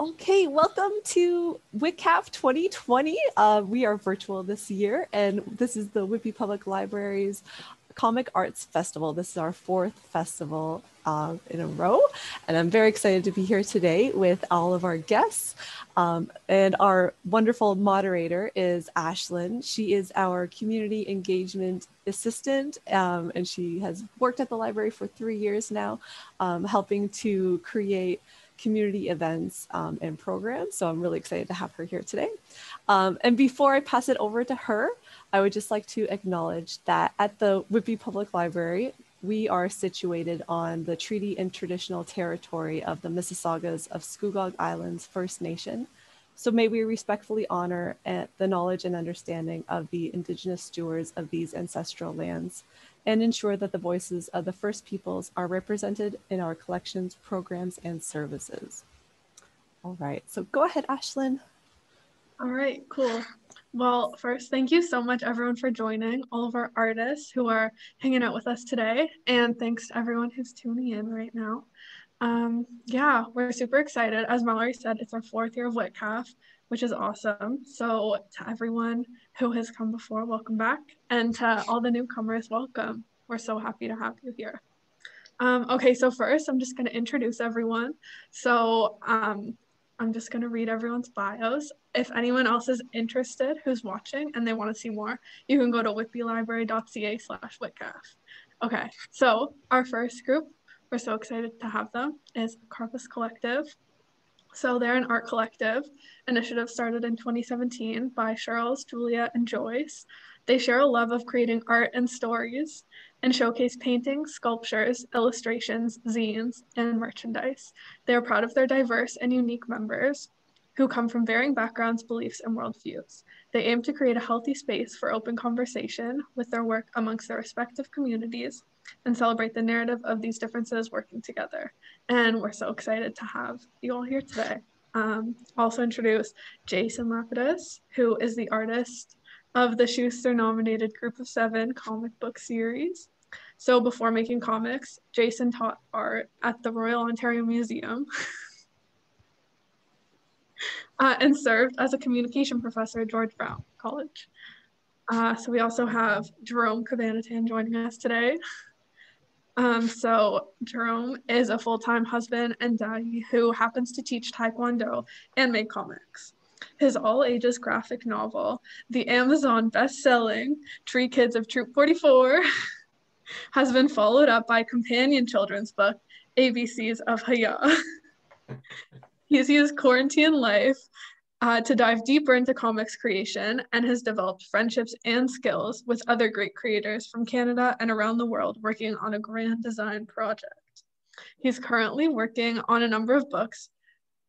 Okay, welcome to WhitCAF 2020. Uh, we are virtual this year, and this is the Whitby Public Library's Comic Arts Festival. This is our fourth festival uh, in a row, and I'm very excited to be here today with all of our guests. Um, and our wonderful moderator is Ashlyn. She is our community engagement assistant, um, and she has worked at the library for three years now, um, helping to create community events um, and programs. So I'm really excited to have her here today. Um, and before I pass it over to her, I would just like to acknowledge that at the Whitby Public Library, we are situated on the treaty and traditional territory of the Mississaugas of Scugog Islands First Nation. So may we respectfully honor eh, the knowledge and understanding of the Indigenous stewards of these ancestral lands and ensure that the voices of the First Peoples are represented in our collections, programs, and services. All right, so go ahead, Ashlyn. All right, cool. Well, first, thank you so much, everyone, for joining, all of our artists who are hanging out with us today, and thanks to everyone who's tuning in right now. Um, yeah, we're super excited. As Mallory said, it's our fourth year of WhitCAF, which is awesome. So, to everyone who has come before, welcome back. And to all the newcomers, welcome. We're so happy to have you here. Um, okay, so first, I'm just going to introduce everyone. So, um, I'm just going to read everyone's bios. If anyone else is interested who's watching and they want to see more, you can go to whitbylibrary.ca slash whitcaf. Okay, so our first group, we're so excited to have them, is CarpOs Collective. So they're an art collective initiative started in 2017 by Shirls, Julia, and Joyce. They share a love of creating art and stories and showcase paintings, sculptures, illustrations, zines, and merchandise. They are proud of their diverse and unique members who come from varying backgrounds, beliefs, and worldviews. They aim to create a healthy space for open conversation with their work amongst their respective communities and celebrate the narrative of these differences working together. And we're so excited to have you all here today. Um, also introduce Jason Lapidus, who is the artist of the Shuster nominated Group of Seven comic book series. So before making comics, Jason taught art at the Royal Ontario Museum uh, and served as a communication professor at George Brown College. Uh, so we also have Jerome Cabantan joining us today. Um, so Jerome is a full-time husband and daddy who happens to teach Taekwondo and make comics. His all-ages graphic novel, the Amazon best-selling Tree Kids of Troop 44, has been followed up by companion children's book, ABCs of HiiYaa. He's used quarantine life uh, to dive deeper into comics creation and has developed friendships and skills with other great creators from Canada and around the world working on a grand design project. He's currently working on a number of books,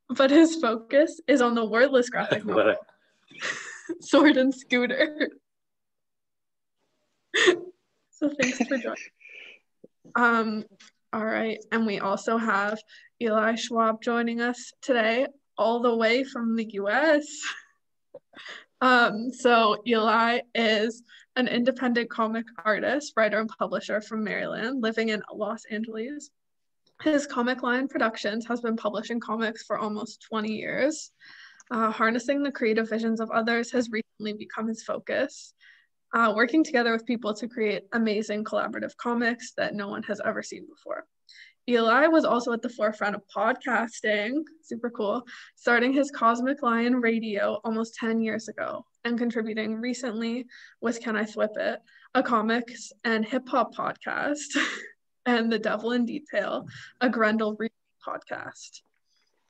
but his focus is on the wordless graphic novel, Sword and Scooter. so thanks for joining. Um, all right, and we also have Eli Schwab joining us today all the way from the US. um, so Eli is an independent comic artist, writer, and publisher from Maryland, living in Los Angeles. His Cosmic Lion Productions has been publishing comics for almost 20 years. Uh, harnessing the creative visions of others has recently become his focus. Uh, working together with people to create amazing collaborative comics that no one has ever seen before. Eli was also at the forefront of podcasting, super cool, starting his Cosmic Lion Radio almost 10 years ago and contributing recently with Can I Thwip It, a comics and hip hop podcast, and The Devil in Detail, a Grendel podcast.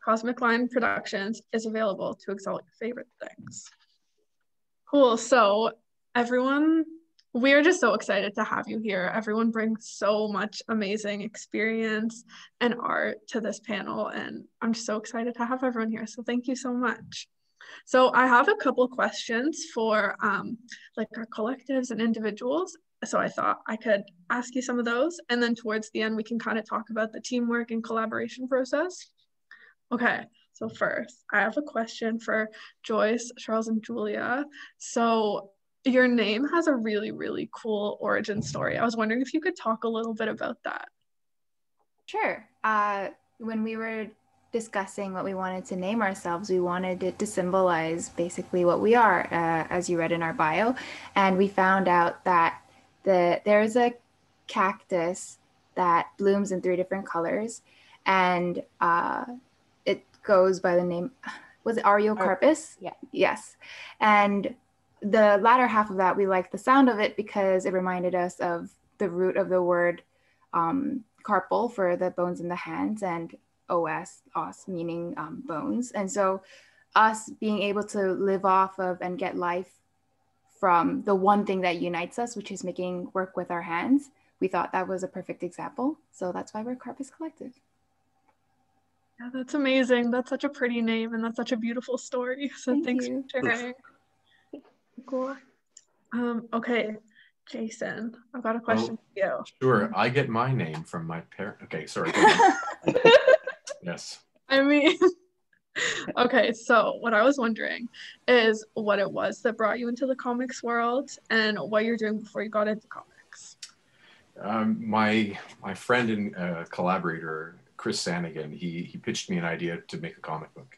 Cosmic Lion Productions is available to exalt your favorite things. Cool. So, everyone we are just so excited to have you here. Everyone brings so much amazing experience and art to this panel, and I'm so excited to have everyone here. So thank you so much. So I have a couple questions for um, like our collectives and individuals. So I thought I could ask you some of those, and then towards the end we can kind of talk about the teamwork and collaboration process. Okay, so first I have a question for Joyce, Shirls, and Julia. So your name has a really, really cool origin story. I was wondering if you could talk a little bit about that. Sure. Uh, when we were discussing what we wanted to name ourselves, we wanted it to symbolize basically what we are, uh, as you read in our bio. And we found out that the there's a cactus that blooms in three different colors, and uh, it goes by the name was it Ariocarpus? Yeah. Yes, and the latter half of that we liked the sound of it because it reminded us of the root of the word um, carpal for the bones in the hands and os os meaning um, bones and so us being able to live off of and get life from the one thing that unites us which is making work with our hands we thought that was a perfect example so that's why we're CarpOs collective Yeah, that's amazing. That's such a pretty name and that's such a beautiful story. So Thank thanks you. for sharing. Cool. Um, okay, Jason, I've got a question for you. Sure, I get my name from my parent. Okay, sorry. yes. I mean, okay, so what I was wondering is what it was that brought you into the comics world and what you're doing before you got into comics. Um, my my friend and uh, collaborator Chris Sanigan, he he pitched me an idea to make a comic book,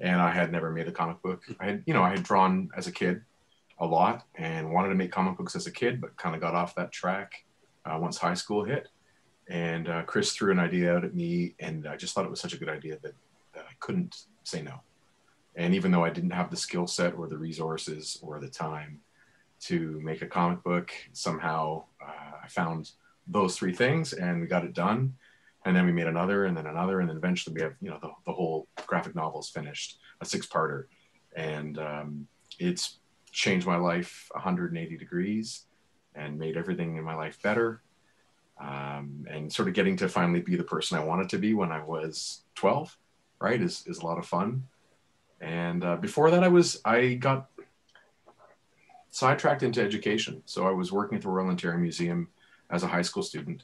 and I had never made a comic book. I had you know I had drawn as a kid a lot and wanted to make comic books as a kid, but kind of got off that track uh, once high school hit. And uh, Chris threw an idea out at me, and I just thought it was such a good idea that, that I couldn't say no. And even though I didn't have the skill set or the resources or the time to make a comic book, somehow uh, I found those three things and we got it done. And then we made another, and then another, and then eventually we have you know the, the whole graphic novel is finished, a six-parter, and um, it's changed my life 180 degrees and made everything in my life better. Um, and sort of getting to finally be the person I wanted to be when I was 12, right, is, is a lot of fun. And uh, before that, I was, I got sidetracked into education. So I was working at the Royal Ontario Museum as a high school student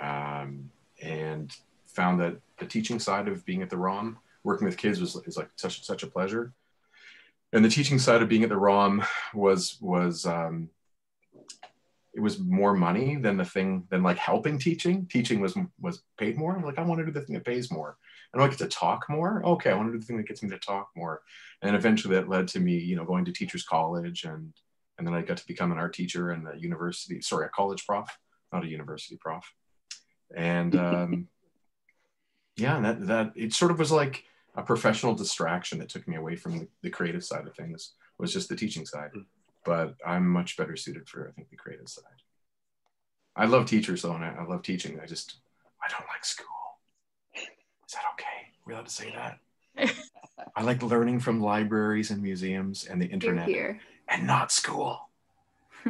um, and found that the teaching side of being at the ROM, working with kids was is like such, such a pleasure and the teaching side of being at the ROM was was um, it was more money than the thing than like helping teaching. Teaching was was paid more. I'm like, I want to do the thing that pays more. And I get to talk more. Okay, I want to do the thing that gets me to talk more. And eventually that led to me, you know, going to teachers college and and then I got to become an art teacher and a university, sorry, a college prof, not a university prof. And um, yeah, that that it sort of was like a professional distraction that took me away from the, the creative side of things was just the teaching side. Mm. But i'm much better suited for i think the creative side. I love teachers though and i, I love teaching. I just i don't like school. Is that okay? Are we allowed to say that? I like learning from libraries and museums and the internet here. and not school.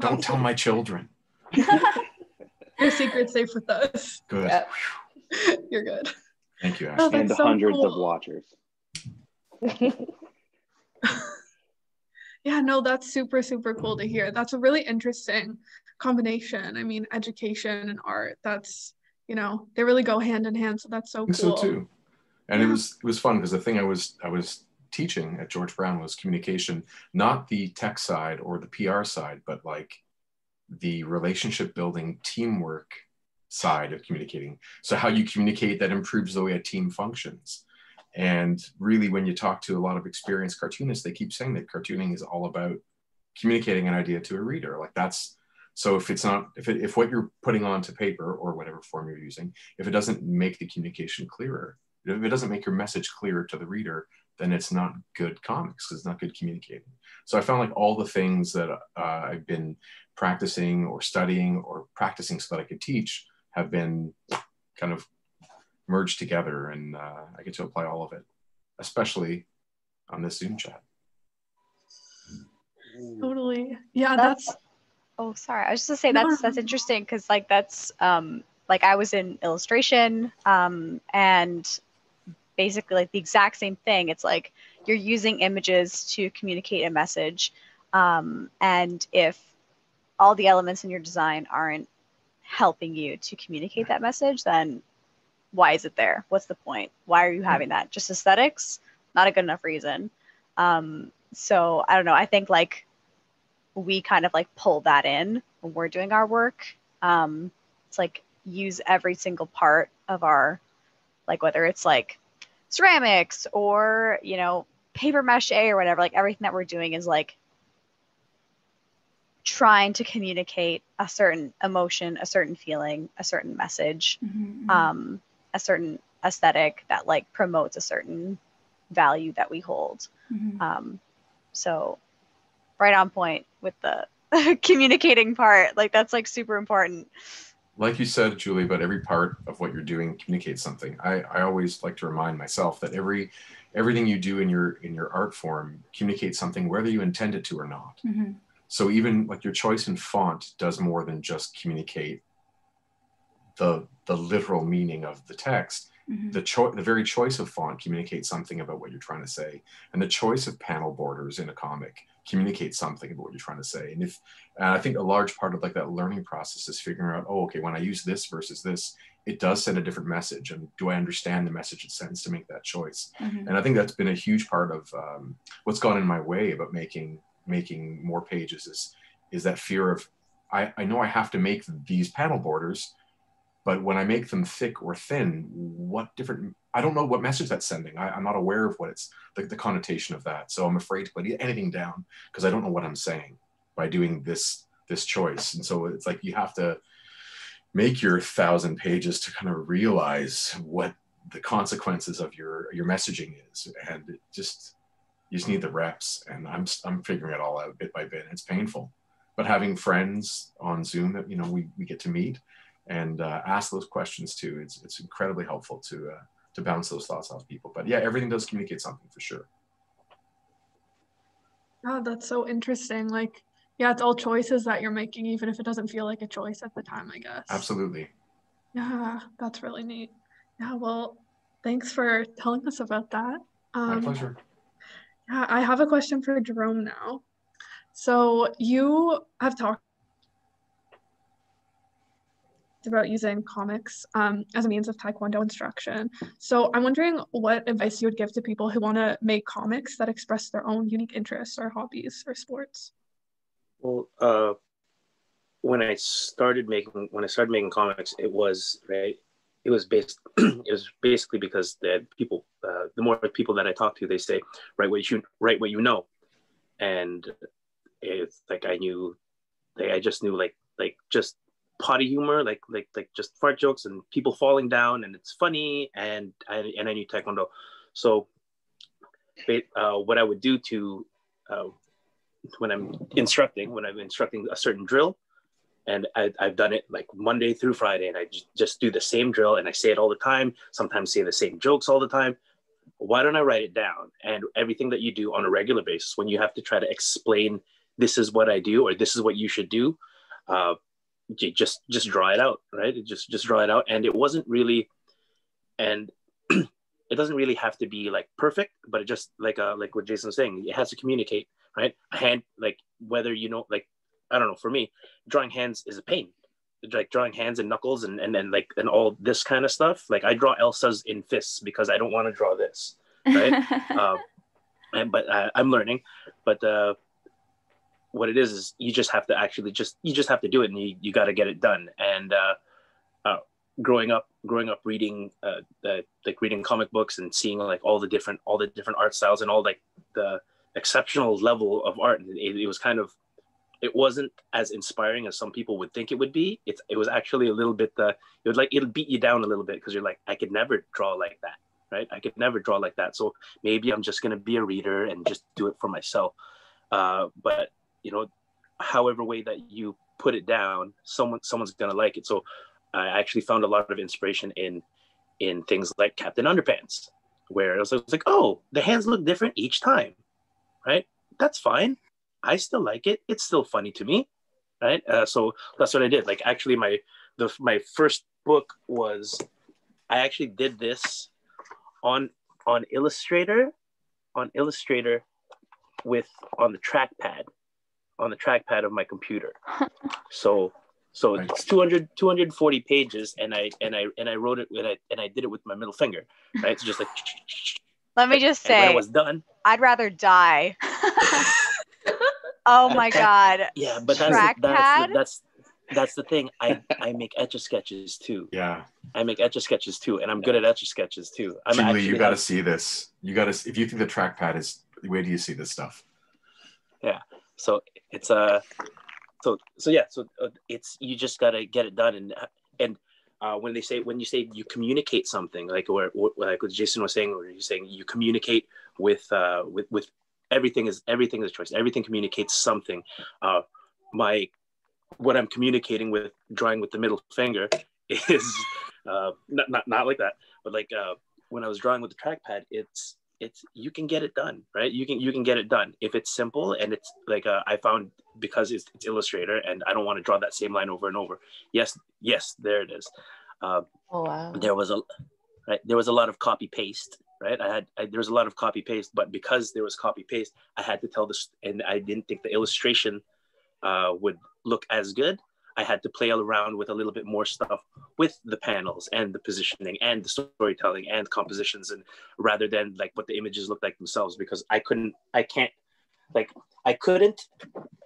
Don't tell my children. Your secret's safe with us. good. Yep. You're good. Thank you Oh, Ashley. that's and so hundreds of watchers. Yeah, no, that's super, super cool to hear. That's a really interesting combination. I mean, education and art, that's, you know, they really go hand in hand. So that's so I think cool. so too. And it was it was fun because the thing I was I was teaching at George Brown was communication, not the tech side or the PR side, but like the relationship building teamwork side of communicating. So how you communicate that improves the way a team functions. And really when you talk to a lot of experienced cartoonists, they keep saying that cartooning is all about communicating an idea to a reader. Like that's so if it's not if it, if what you're putting onto paper or whatever form you're using, if it doesn't make the communication clearer, if it doesn't make your message clearer to the reader, then it's not good comics it's not good communicating. So I found like all the things that uh, I've been practicing or studying or practicing so that I could teach have been kind of merged together, and uh, I get to apply all of it, especially on this Zoom chat. Totally. Yeah, That's- that's, Oh, sorry. I was just gonna say that's that's interesting because like that's um like I was in illustration um and basically like the exact same thing. It's like you're using images to communicate a message, um, and if all the elements in your design aren't helping you to communicate that message, then why is it there? What's the point? Why are you having that? Just aesthetics? Not a good enough reason. Um, so I don't know. I think like we kind of like pull that in when we're doing our work. Um, it's like use every single part of our like whether it's like ceramics or you know paper mache or whatever like everything that we're doing is like trying to communicate a certain emotion a certain feeling a certain message Mhm, mhm. um, a certain aesthetic that like promotes a certain value that we hold Mhm. um, so right on point with the communicating part like that's like super important like you said, Julie, but every part of what you're doing communicates something. I, I always like to remind myself that every everything you do in your in your art form communicates something, whether you intend it to or not. Mhm. So even like your choice in font does more than just communicate the the literal meaning of the text. Mhm. The choice, the very choice of font communicates something about what you're trying to say, and the choice of panel borders in a comic communicates something about what you're trying to say. And if, and I think a large part of like that learning process is figuring out, oh, okay, when I use this versus this, it does send a different message, and do I understand the message it sends to make that choice? Mhm. and I think that's been a huge part of um, what's gone in my way about making making more pages is is that fear of I, I know I have to make these panel borders, but when I make them thick or thin, what different I don't know what message that's sending. I, I'm not aware of what it's the, the connotation of that. So I'm afraid to put anything down because I don't know what I'm saying by doing this this choice. And so it's like you have to make your thousand pages to kind of realize what the consequences of your your messaging is and it just you just need the reps and i'm i'm figuring it all out bit by bit it's painful but having friends on zoom that you know we, we get to meet and uh, ask those questions too it's, it's incredibly helpful to uh, to bounce those thoughts off people but yeah everything does communicate something for sure Oh, that's so interesting. Like, yeah, it's all choices that you're making, even if it doesn't feel like a choice at the time, I guess. absolutely Yeah, that's really neat. Yeah, well, thanks for telling us about that. my Um, pleasure Yeah, I have a question for Jerome now. So you have talked about using comics um, as a means of Taekwondo instruction. So I'm wondering what advice you would give to people who want to make comics that express their own unique interests or hobbies or sports. Well, uh, when I started making when I started making comics, it was right. It was based. it was basically because the people, uh, the more people that I talk to, they say, "Write what you write what you know," and it's like I knew, like, I just knew like like just potty humor, like like like just fart jokes and people falling down, and it's funny, and I, and I knew taekwondo, so uh, what I would do to uh, when I'm instructing, when I'm instructing a certain drill, and I, I've done it like Monday through Friday, and I j- just do the same drill, and I say it all the time. Sometimes say the same jokes all the time. Why don't I write it down? And everything that you do on a regular basis, when you have to try to explain this is what I do or this is what you should do, uh, just just draw it out, right? Just just draw it out, and it wasn't really, and it doesn't really have to be like perfect, but it just like uh like what Jason's saying, it has to communicate right? A hand, like whether you know, like I don't know. For me, drawing hands is a pain. Like drawing hands and knuckles and and then like and all this kind of stuff. Like I draw Elsa's in fists because I don't want to draw this, right? uh, and but uh, I'm learning. But uh, what it is is you just have to actually just you just have to do it and you, you got to get it done. And uh, uh, growing up, growing up reading uh, the, like reading comic books and seeing like all the different all the different art styles and all like the exceptional level of art. It, it was kind of, it wasn't as inspiring as some people would think it would be. It's, it was actually a little bit, the it would like, it'll beat you down a little bit because you're like, I could never draw like that, right? I could never draw like that. So maybe I'm just going to be a reader and just do it for myself. Uh, but, you know, however way that you put it down, someone, someone's going to like it. So I actually found a lot of inspiration in, in things like Captain Underpants, where it was, it was like, oh, the hands look different each time right? That's fine. I still like it. It's still funny to me, right? Uh, so that's what I did. Like actually, my the my first book was I actually did this on on Illustrator, on Illustrator, with on the trackpad, on the trackpad of my computer. so so Right. it's 200 240 pages and i and i and i wrote it and i and i did it with my middle finger right so just like Let me just and when say, i was done I'd rather die. Oh my god. Yeah, but that's the, that's Trackpad? the, that's that's the thing. I I make etch a sketches too. Yeah. I make etch a sketches too, and I'm good at etch a sketches too. I'm Julie, actually you got to have- see this. You got to. If you think the trackpad is, where do you see this stuff? Yeah. So it's uh so so yeah so uh, it's you just gotta get it done and and uh, when they say when you say you communicate something like or, or like what Jason was saying or you're saying you communicate with uh with with everything is everything is a choice. Everything communicates something. Uh my what I'm communicating with drawing with the middle finger is uh not not, not like that but like uh when I was drawing with the trackpad it's it's you can get it done right? You can you can get it done. If it's simple and it's like uh, i found because it's, it's illustrator and i don't want to draw that same line over and over yes yes there it is. Uh, Oh wow. there was a right there was a lot of copy paste right? I had I, there was a lot of copy paste but because there was copy paste i had to tell this and i didn't think the illustration uh, would look as good. I had to play around with a little bit more stuff with the panels and the positioning and the storytelling and compositions and rather than like what the images look like themselves because i couldn't i can't like i couldn't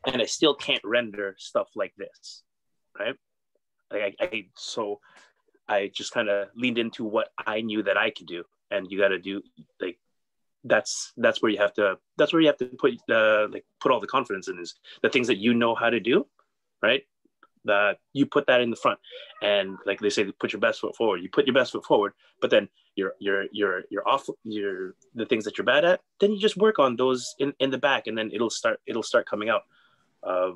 and i still can't render stuff like this right? Like i, I so I just kind of leaned into what I knew that I could do, and you got to do like that's that's where you have to that's where you have to put uh, like put all the confidence in is the things that you know how to do, right? That you put that in the front, and like they say, put your best foot forward. You put your best foot forward, but then you're you're you're you're off your the things that you're bad at. Then you just work on those in in the back, and then it'll start it'll start coming out. Uh,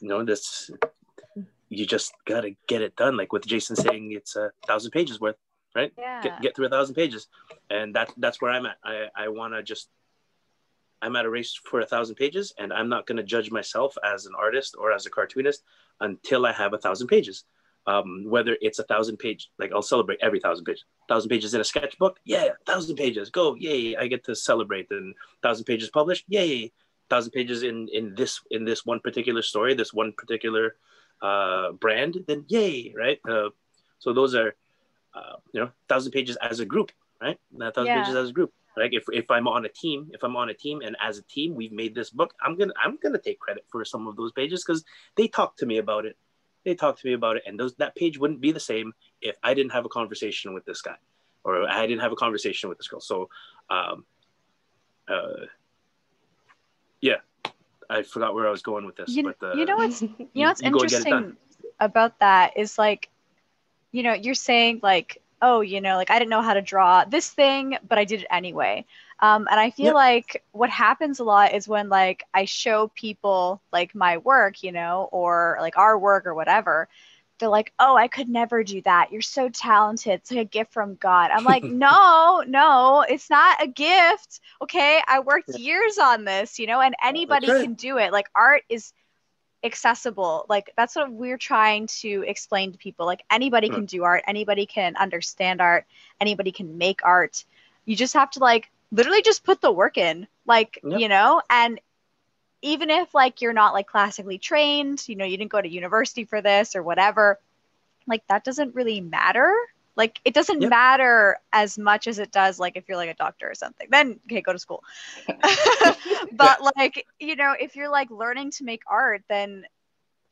you know this you just gotta get it done. Like with Jason saying, it's a thousand pages worth, right? Yeah. Get, get through a thousand pages, and that that's where I'm at. I I want to just I'm at a race for a thousand pages, and I'm not gonna judge myself as an artist or as a cartoonist until I have a thousand pages. Um, whether it's a thousand page, like I'll celebrate every thousand pages. Thousand pages in a sketchbook, yeah, thousand pages, go, yay! I get to celebrate. And thousand pages published, yay! Thousand pages in in this in this one particular story, this one particular uh, brand, then yay, right? Uh, so those are, uh, you know, thousand pages as a group, right? A thousand Yeah. pages as a group. Like if, if I'm on a team, if I'm on a team and as a team we've made this book, I'm gonna I'm gonna take credit for some of those pages because they talked to me about it. They talked to me about it, and those that page wouldn't be the same if I didn't have a conversation with this guy, or I didn't have a conversation with this girl. So, um, uh, yeah, I forgot where I was going with this, You, but uh, you know what's you know what's you go and get it interesting about that is like you know you're saying like oh you know like i didn't know how to draw this thing but i did it anyway. Um, and i feel Yep. like what happens a lot is when like i show people like my work you know or like our work or whatever they're like oh i could never do that. You're so talented. It's like a gift from god. I'm like no no it's not a gift. Okay i worked years on this you know and anybody right. can do it. Like art is accessible. Like that's what we're trying to explain to people. Like anybody hmm. can do art. Anybody can understand art. Anybody can make art. You just have to like literally just put the work in like Yep. you know? And even if like you're not like classically trained you know you didn't go to university for this or whatever like that doesn't really matter. Like it doesn't Yep. matter as much as it does like if you're like a doctor or something. Then okay go to school but like you know if you're like learning to make art then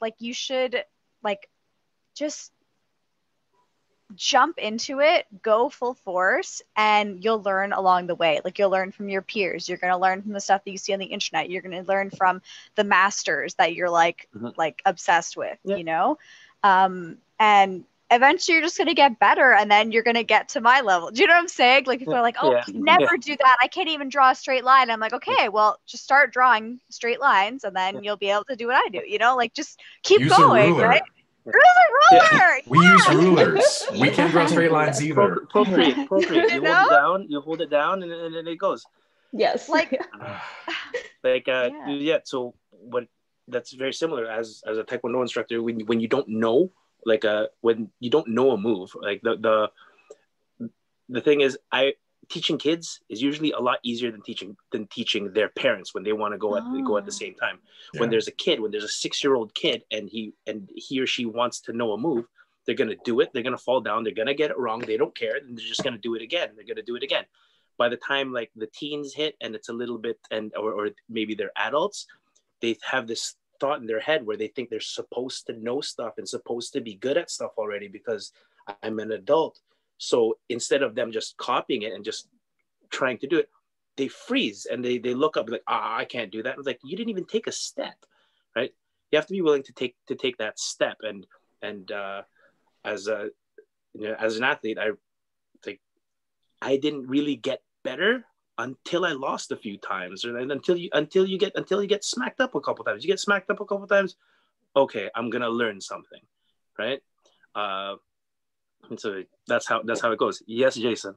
like you should like just jump into it go full force and you'll learn along the way. Like you'll learn from your peers. You're going to learn from the stuff that you see on the internet. You're going to learn from the masters that you're like Mhm. like obsessed with Yeah. you know? Um and eventually you're just going to get better and then you're going to get to my level do you know what i'm saying like people are like oh Yeah. I could never do that i can't even draw a straight line i'm like okay well just start drawing straight lines and then you'll be able to do what i do you know like just keep Use going ruler. right use a ruler We use rulers. We can't draw straight lines Pro- either. Appropriate, appropriate. You You hold it down, you hold it down, and, and then it goes. Yes. Like- Like, uh, Yeah. yeah. So what? That's very similar as as a taekwondo instructor. When when you don't know, like, uh, when you don't know a move, like the the the thing is, I teaching kids is usually a lot easier than teaching than teaching their parents when they want to go at go at the Oh. same time. Yeah. When there's a kid, when there's a six year old kid, and he and he or she wants to know a move, they're gonna do it. They're gonna fall down. They're gonna get it wrong. They don't care. And they're just gonna do it again. They're gonna do it again. By the time like the teens hit and it's a little bit and or, or maybe they're adults, they have this thought in their head where they think they're supposed to know stuff and supposed to be good at stuff already because I'm an adult. So instead of them just copying it and just trying to do it, they freeze and they they look up like, ah, I can't do that. It's like you didn't even take a step, right? You have to be willing to take to take that step. And and uh, as a you know, as an athlete, I think I didn't really get better until I lost a few times, or until you until you get until you get smacked up a couple times. You get smacked up a couple times. Okay, I'm gonna learn something, right? Uh, and so that's how that's how it goes. Yes, Jason.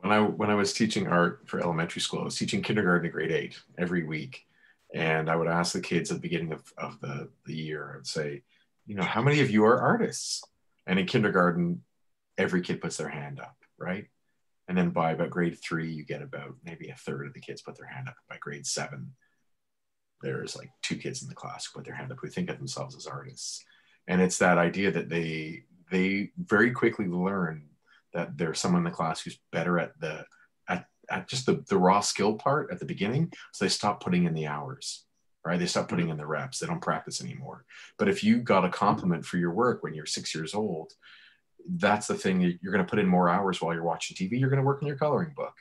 When I when I was teaching art for elementary school, I was teaching kindergarten to grade eight every week, and I would ask the kids at the beginning of, of the, the year, I'd say, you know, how many of you are artists? And in kindergarten, every kid puts their hand up, right? And then by about grade three, you get about maybe a third of the kids put their hand up. By grade seven, there's like two kids in the class who put their hand up who think of themselves as artists. And it's that idea that they they very quickly learn that there's someone in the class who's better at the at, at just the, the raw skill part at the beginning. So they stop putting in the hours, right? They stop putting in the reps. They don't practice anymore. But if you got a compliment for your work when you're six years old, that's the thing you're going to put in more hours while you're watching tv you're going to work on your coloring book.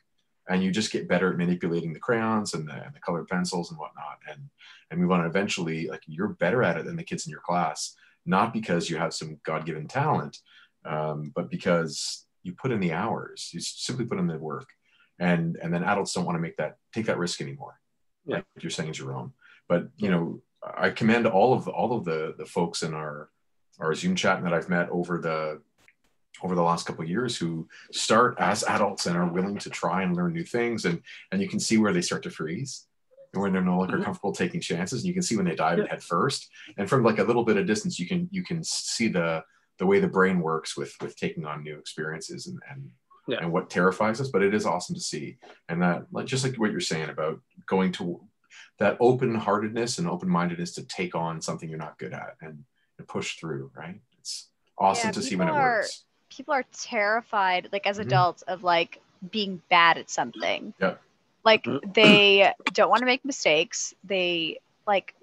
And you just get better at manipulating the crayons and the, and the colored pencils and whatnot and and we want to eventually like you're better at it than the kids in your class not because you have some god-given talent um, but because you put in the hours you simply put in the work. And and then adults don't want to make that take that risk anymore. Yeah. like you're saying Jerome. But you know I commend all of the, all of the the folks in our our Zoom chat that I've met over the over the last couple of years who start as adults and are willing to try and learn new things. And and you can see where they start to freeze and when they're no longer mm-hmm. comfortable taking chances. And you can see when they dive yeah. head first. And from like a little bit of distance you can you can see the the way the brain works with with taking on new experiences and and yeah. and what terrifies us. But it is awesome to see. And that like just like what you're saying about going to that open heartedness and open mindedness to take on something you're not good at and, and push through right? It's awesome yeah, to see when it works people are terrified, like as mm-hmm. adults, of like being bad at something. Yeah. Like mm-hmm. they don't want to make mistakes. They like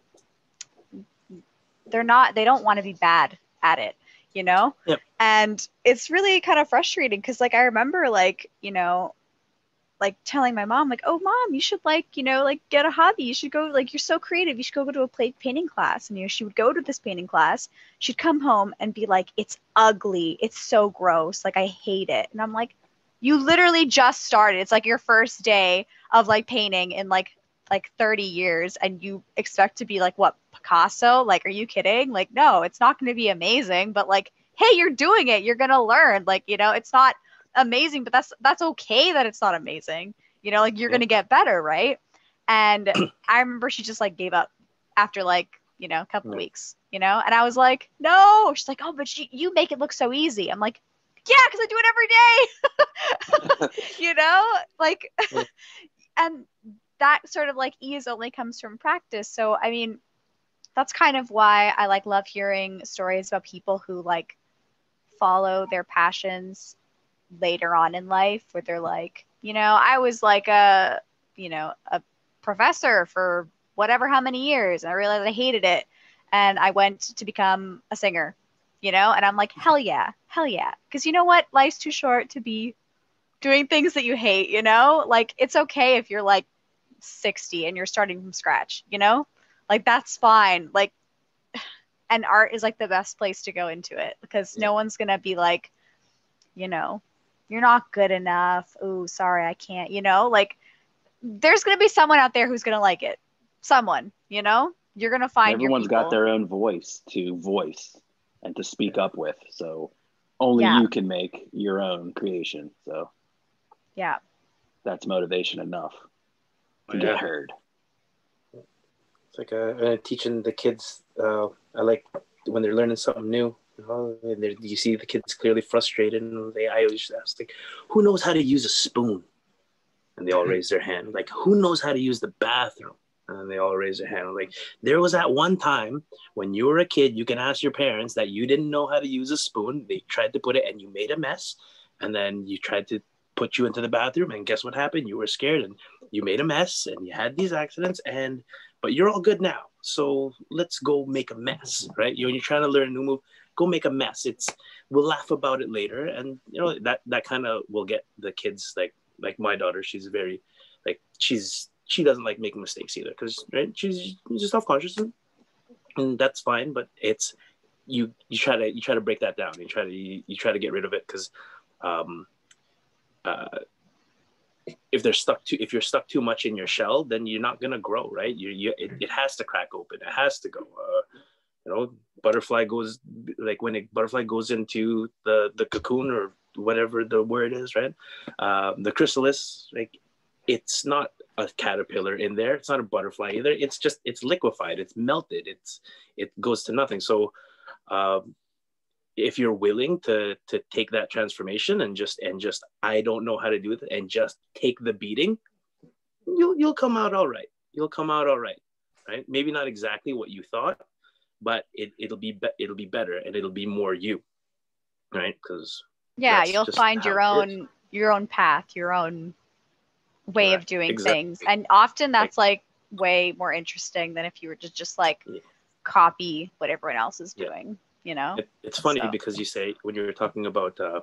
they're not they don't want to be bad at it, you know? Yep. And it's really kind of frustrating because like I remember like, you know, like telling my mom like oh mom you should like you know like get a hobby. You should go like you're so creative. You should go, go to a play painting class. And you know she would go to this painting class. She'd come home and be like it's ugly. It's so gross. Like i hate it. And i'm like you literally just started. It's like your first day of like painting in like like 30 years and you expect to be like what picasso? Like are you kidding? Like no it's not going to be amazing but like hey you're doing it. You're going to learn. Like you know it's not amazing, but that's that's okay that it's not amazing. You know, like you're gonna get better, right? And I remember she just like gave up after like you know a couple yeah. weeks, you know, and I was like, no. She's like, oh, but she, you make it look so easy. I'm like, yeah, because I do it every day. you know, like, and that sort of like ease only comes from practice. So I mean, that's kind of why I like love hearing stories about people who like follow their passions later on in life where they're like, you know, I was like a, you know, a professor for whatever how many years and I realized I hated it and I went to become a singer, you know, and I'm like, hell yeah, hell yeah. Because you know what? Life's too short to be doing things that you hate, you know? Like it's okay if you're like 60 and you're starting from scratch, you know? Like that's fine. Like and art is like the best place to go into it because no one's going to be like, you know, you're not good enough. Oh, sorry, I can't. You know, like there's going to be someone out there who's going to like it. Someone, you know, you're going to find everyone's got their own voice to voice and to speak up with. So only yeah. you can make your own creation. So yeah, that's motivation enough to yeah. get heard. It's like uh, teaching the kids. Uh, I like when they're learning something new Oh, and you see the kids clearly frustrated, and they I always ask like, "Who knows how to use a spoon?" And they all raise their hand. Like, "Who knows how to use the bathroom?" And they all raise their hand. Like, there was that one time when you were a kid, you can ask your parents that you didn't know how to use a spoon. They tried to put it, and you made a mess, and then you tried to put you into the bathroom and guess what happened? You were scared and you made a mess and you had these accidents and but you're all good now. So let's go make a mess, right? You when you're trying to learn a new move, go make a mess. It's we'll laugh about it later, and you know that that kind of will get the kids like like my daughter. She's very like she's she doesn't like making mistakes either because right she's just self conscious and, and that's fine. But it's you you try to you try to break that down. You try to you, you try to get rid of it because um, uh, if they're stuck to if you're stuck too much in your shell, then you're not gonna grow, right? You, you it, it has to crack open. It has to go. Uh, you know, butterfly goes like when a butterfly goes into the the cocoon or whatever the word is, right? Uh, the chrysalis, like it's not a caterpillar in there. It's not a butterfly either. It's just it's liquefied. It's melted. It's it goes to nothing. So um, if you're willing to to take that transformation and just and just I don't know how to do it and just take the beating, you'll you'll come out all right. You'll come out all right, right? Maybe not exactly what you thought, but it it'll be, be it'll be better and it'll be more you, right? Because yeah, you'll find your own your own path, your own way right. of doing exactly. things, and often that's like, like way more interesting than if you were to just like yeah. copy what everyone else is doing. Yeah you know it, it's funny so. because you say when you were talking about uh,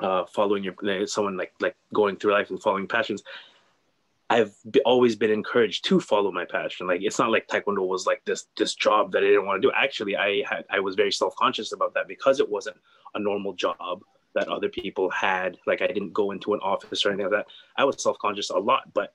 uh, following your someone like like going through life and following passions I've always been encouraged to follow my passion. Like it's not like Taekwondo was like this this job that I didn't want to do. Actually, I had I was very self conscious about that because it wasn't a normal job that other people had. Like I didn't go into an office or anything like that. I was self conscious a lot, but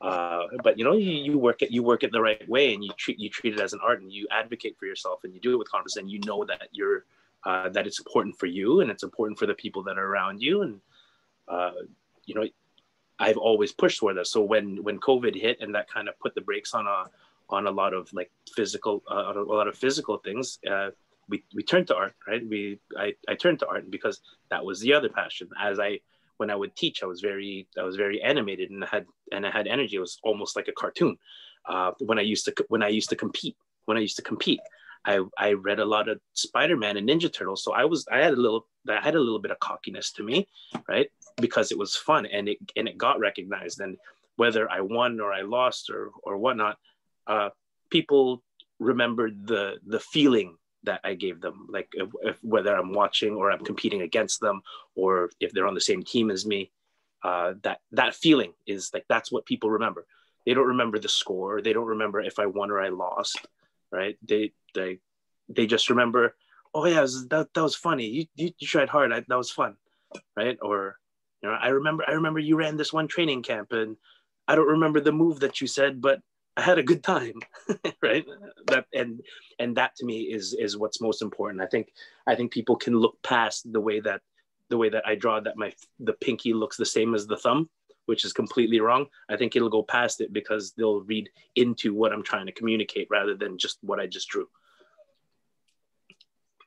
uh, but you know, you, you work it, you work it the right way, and you treat you treat it as an art, and you advocate for yourself, and you do it with confidence, and you know that you're uh, that it's important for you, and it's important for the people that are around you, and uh, you know, I've always pushed for that. So when when COVID hit, and that kind of put the brakes on a on a lot of like physical uh, a lot of physical things. Uh, we, we turned to art, right? We I, I turned to art because that was the other passion. As I when I would teach, I was very I was very animated and I had and I had energy. It was almost like a cartoon. Uh, when I used to when I used to compete, when I used to compete, I I read a lot of Spider-Man and Ninja Turtles, so I was I had a little I had a little bit of cockiness to me, right? Because it was fun and it and it got recognized. And whether I won or I lost or or whatnot, uh, people remembered the the feeling that I gave them, like if, if, whether I'm watching or I'm competing against them, or if they're on the same team as me. Uh, that that feeling is like that's what people remember. They don't remember the score. They don't remember if I won or I lost. Right? They they they just remember. Oh yeah, that that was funny. You, you, you tried hard. I, that was fun, right? Or you know, I remember I remember you ran this one training camp, and I don't remember the move that you said, but I had a good time, right? That and and that to me is is what's most important. I think I think people can look past the way that the way that I draw that my the pinky looks the same as the thumb, which is completely wrong. I think it'll go past it because they'll read into what I'm trying to communicate rather than just what I just drew.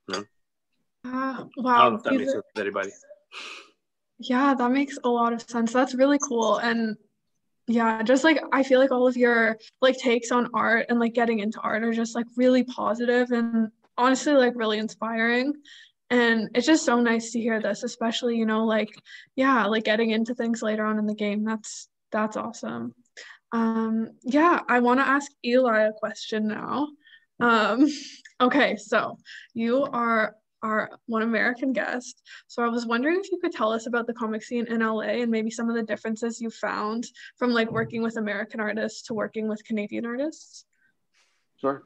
No? Uh, wow. that makes sense to anybody. Yeah, that makes a lot of sense. That's really cool. And yeah just like i feel like all of your like takes on art and like getting into art are just like really positive and honestly like really inspiring and it's just so nice to hear this especially you know like yeah like getting into things later on in the game that's that's awesome um yeah i want to ask eli a question now um okay so you are our one American guest. So I was wondering if you could tell us about the comic scene in LA and maybe some of the differences you found from like working with American artists to working with Canadian artists. Sure.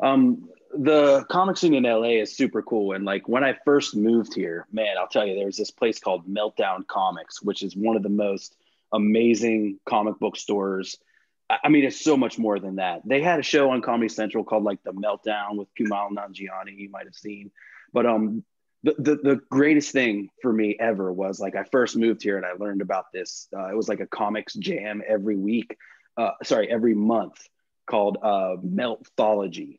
Um, the comic scene in LA is super cool. And like when I first moved here, man, I'll tell you, there's this place called Meltdown Comics, which is one of the most amazing comic book stores. I mean, it's so much more than that. They had a show on Comedy Central called like The Meltdown with Kumail Nanjiani, you might have seen. But um, the, the, the greatest thing for me ever was like I first moved here and I learned about this. Uh, it was like a comics jam every week, uh, sorry, every month called uh, Meltthology.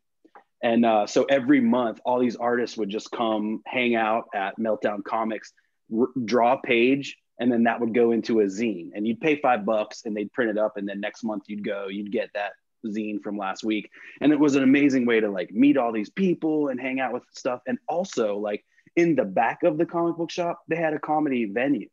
And uh, so every month, all these artists would just come hang out at Meltdown Comics, r- draw a page, and then that would go into a zine. And you'd pay five bucks and they'd print it up. And then next month you'd go, you'd get that zine from last week. And it was an amazing way to like meet all these people and hang out with stuff. And also like in the back of the comic book shop they had a comedy venue.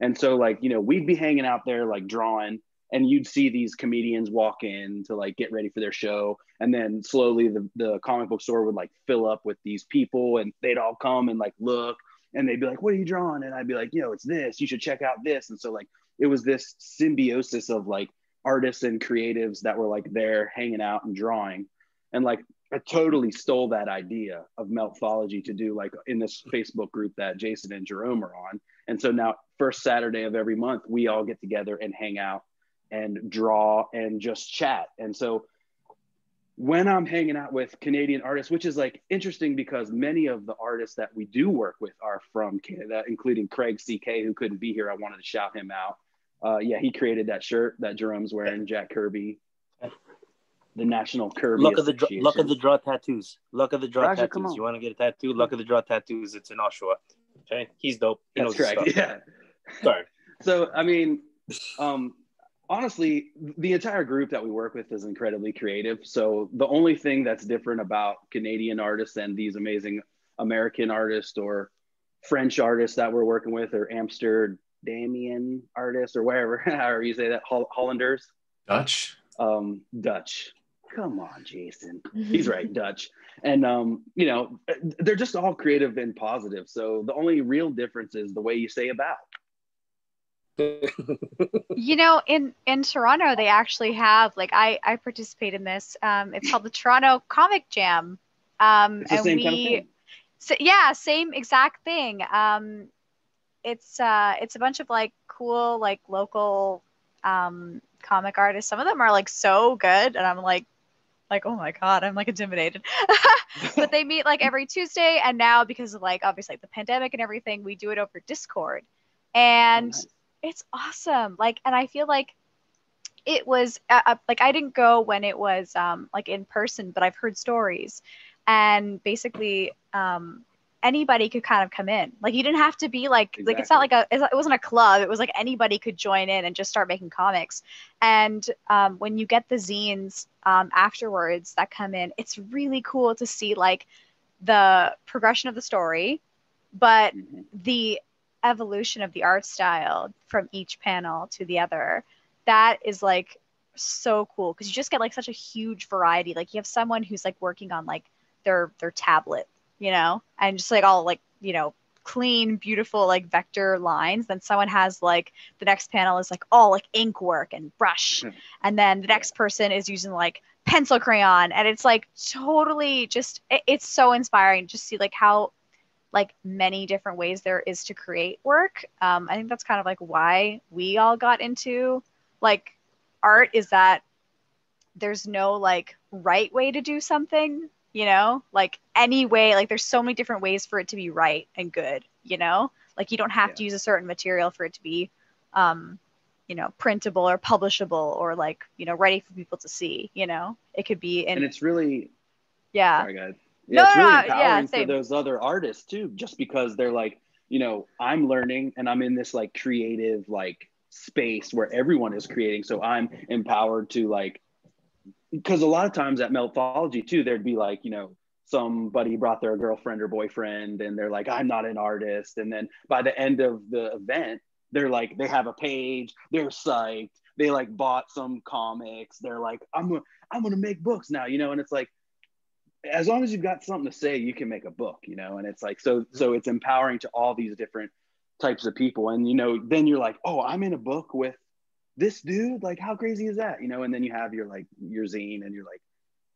And so like, you know, we'd be hanging out there like drawing and you'd see these comedians walk in to like get ready for their show. And then slowly the, the comic book store would like fill up with these people and they'd all come and like look. And they'd be like what are you drawing? And i'd be like you know it's this. You should check out this. And so like it was this symbiosis of like artists and creatives that were like there hanging out and drawing and like i totally stole that idea of meltthology to do like in this facebook group that jason and jerome are on and so now first saturday of every month we all get together and hang out and draw and just chat. And so when I'm hanging out with Canadian artists, which is like interesting because many of the artists that we do work with are from Canada, including Craig CK, who couldn't be here. I wanted to shout him out. Uh, yeah, he created that shirt that Jerome's wearing, Jack Kirby, the National Kirby. Look at the look at the draw tattoos. Look at the draw Roger, tattoos. You want to get a tattoo? Look at the draw tattoos. It's in Oshawa. Okay, he's dope. He That's correct. Yeah. Sorry. So I mean, um, honestly, the entire group that we work with is incredibly creative. So the only thing that's different about Canadian artists and these amazing American artists or French artists that we're working with, or Amsterdamian artists, or wherever, however you say that, Hollanders, Dutch, um, Dutch. Come on, Jason. He's right, Dutch. And um, you know, they're just all creative and positive. So the only real difference is the way you say about you know, in in Toronto, they actually have like I I participate in this. Um, it's called the Toronto Comic Jam. Um, and we, kind of so, yeah, same exact thing. Um, it's uh, it's a bunch of like cool like local um comic artists. Some of them are like so good, and I'm like, like oh my god i'm like intimidated but they meet like every tuesday and now because of like obviously like the pandemic and everything we do it over discord and oh, nice it's awesome. Like, and I feel like it was uh, uh, like I didn't go when it was um, like in person, but I've heard stories, and basically um, anybody could kind of come in. Like you didn't have to be like exactly. like it's not like a it wasn't a club. It was like anybody could join in and just start making comics. And um, when you get the zines um, afterwards that come in, it's really cool to see like the progression of the story, but mm-hmm. the evolution of the art style from each panel to the other that is like so cool because you just get like such a huge variety like you have someone who's like working on like their their tablet you know and just like all like you know clean beautiful like vector lines then someone has like the next panel is like all like ink work and brush hmm. and then the next person is using like pencil crayon and it's like totally just it, it's so inspiring to see like how like many different ways there is to create work. Um, I think that's kind of like why we all got into like art is that there's no like right way to do something, you know, like any way, like there's so many different ways for it to be right and good, you know, like you don't have yeah. to use a certain material for it to be, um, you know, printable or publishable or like, you know, ready for people to see, you know, it could be in, and it's really, yeah. Sorry, guys yeah, no, it's really no, empowering yeah, for those other artists too, just because they're like, you know, I'm learning and I'm in this like creative like space where everyone is creating. So I'm empowered to like, because a lot of times at Meltthology too, there'd be like, you know, somebody brought their girlfriend or boyfriend and they're like, I'm not an artist. And then by the end of the event, they're like, they have a page, they're psyched, they like bought some comics, they're like, I'm gonna, I'm gonna make books now, you know, and it's like as long as you've got something to say, you can make a book, you know, and it's like, so, so it's empowering to all these different types of people. And, you know, then you're like, oh, I'm in a book with this dude. Like, how crazy is that? You know, and then you have your, like, your zine and you're like,